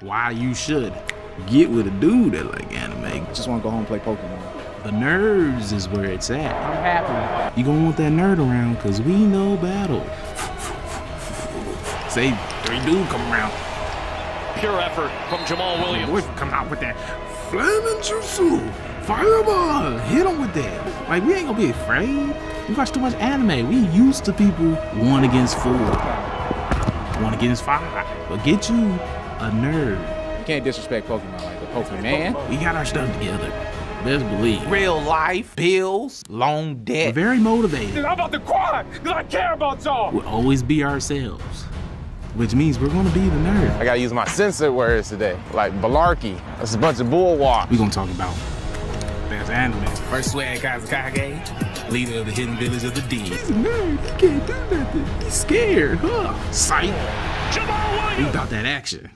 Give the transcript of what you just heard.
why you should get with a dude that like anime. Just want to go home and play Pokemon. The nerds is where it's at. I'm happy. You gonna want that nerd around, cause we know battle. Say three dude come around. Pure effort from Jamaal Williams. Boys come out with that flaming jutsu. Fireball! Hit him with that. Like, we ain't gonna be afraid. We watch too much anime. We used to people one against four, one against five. But get you a nerd. You can't disrespect Pokemon like the Pokemon. We got our stuff together. Best believe. Real life, bills, long We're debt. very motivated. I'm about to cry because I care about y'all. We'll always be ourselves. Which means we're gonna be the nerd. I gotta use my censored words today, like balarkey. That's a bunch of bullwalk. we gonna talk about best anime. First swag Kazekage, leader of the hidden village of the D. He's a nerd. He can't do nothing. He's scared, huh? Sight. Jamaal We Williams. about that action.